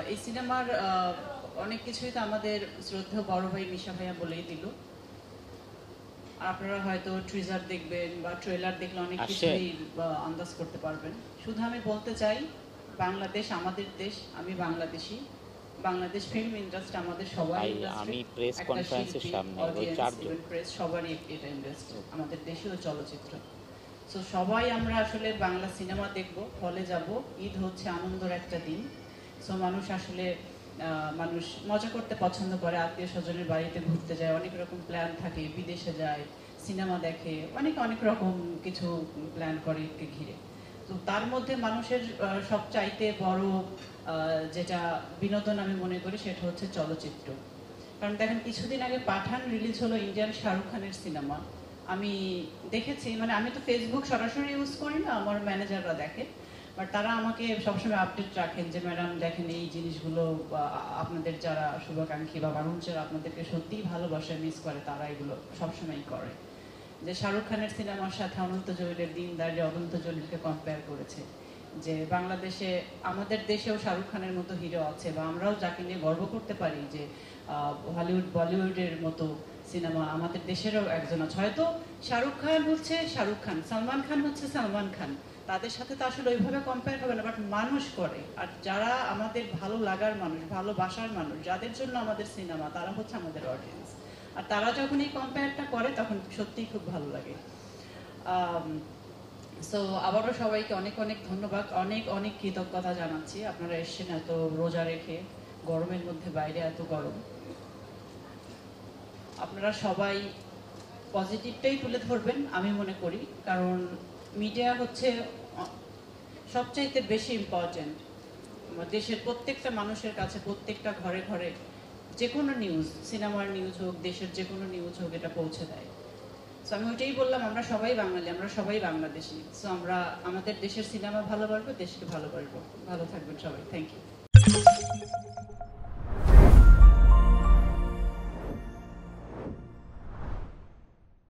এই সিনেমার অনেক কিছুই তো আমাদের শ্রদ্ধেয় বড় ভাই মিশা ভাইয়া বলেই দিল। আপনারা হয়তো ট্রিজার দেখবেন বা ট্রেলার দেখলে অনেক কিছুই আন্দাজ করতে পারবেন। শুধু আমি বলতে চাই বাংলাদেশ আমাদের দেশ আমি বাংলাদেশি। বাংলাদেশ ফিল্ম ইন্ডাস্ট্রি আমাদের সবার আমি conference এর সামনে, ওই চারজন। প্রেস সবারই এটা ইন্ডাস্ট্রি আমাদের দেশীয় চলচ্চিত্র। সো সবাই আমরা আসলে বাংলা সিনেমা দেখব হলে যাব ঈদ হচ্ছে আনন্দের একটা দিন। সো মানুষ আসলে মানুষ মজা করতে পছন্দ করে আত্মীয় স্বজনের বাড়িতে ঘুরতে যায় অনেক রকম প্ল্যান থাকে বিদেশে যায় সিনেমা দেখে অনেক অনেক রকম কিছু প্ল্যান করে ঘিরে। তো তার মধ্যে মানুষের আহ, সবচাইতে বড় যেটা বিনোদন আমি মনে করি সেটা হচ্ছে চলচ্চিত্র। কারণ দেখেন কিছুদিন আগে পাঠান রিলিজ হলো ইন্ডিয়ান শাহরুখ খানের সিনেমা আমি দেখেছি মানে আমি তো ফেসবুক সরাসরি ইউজ করি না আমার ম্যানেজাররা দেখে। বাট তারা আমাকে সবসময় আপডেট রাখেন যে, ম্যাডাম, দেখেন এই জিনিসগুলো আপনাদের যারা শুভাকাঙ্ক্ষী বা মানুষ যারা আপনাদেরকে সত্যিই ভালোবাসে মিস করে, তারা এগুলো সবসময়ই করে। যে, শাহরুখ খানের সিনেমার সাথে অনন্ত জলিলের দিনদার যে অনন্ত জলিলকে কম্পেয়ার করেছে, যে, বাংলাদেশে, আমাদের দেশেও শাহরুখ খানের মতো হিরো আছে, বা আমরাও যাকে নিয়ে গর্ব করতে পারি যে হলিউড বলিউডের মতো সিনেমা, আমাদের দেশেরও একজন আছে। হয়তো শাহরুখ খান হচ্ছে শাহরুখ খান, সালমান খান হচ্ছে সালমান খান। তাদের সাথে তো আসলে ওইভাবে কম্পেয়ার হবে না বাট মানুষ করে। আর যারা আমাদের ভালো লাগার মানুষ ভালোবাসার মানুষ, যাদের জন্য আমাদের সিনেমা, তারা হচ্ছে আমাদের অডিয়েন্স আর তারা যখন এই কম্পেয়ারটা করে, তখন সত্যিই খুব ভালো লাগে। সো আবারও সবাইকে অনেক অনেক ধন্যবাদ। অনেক অনেক কৃতজ্ঞতা জানাচ্ছি। আপনারা এসেছেন এত রোজা রেখে, গরমের মধ্যে বাইরে এত গরম। আপনারা সবাই পজিটিভটাই তুলে ধরবেন, আমি মনে করি। কারণ মিডিয়া হচ্ছে, সবচাইতে বেশি ইম্পর্ট্যান্ট দেশের প্রত্যেকটা মানুষের কাছে, প্রত্যেকটা ঘরে ঘরে যে কোনো নিউজ সিনেমার নিউজ হোক, দেশের যে কোনো নিউজ হোক, এটা পৌঁছে দেয়। সো আমি ওইটাই বললাম, আমরা সবাই বাঙালি, আমরা সবাই বাংলাদেশি। সো আমরা, আমাদের দেশের সিনেমা ভালো পারব দেশকে ভালো পারব ভালো থাকবেন সবাই। Thank you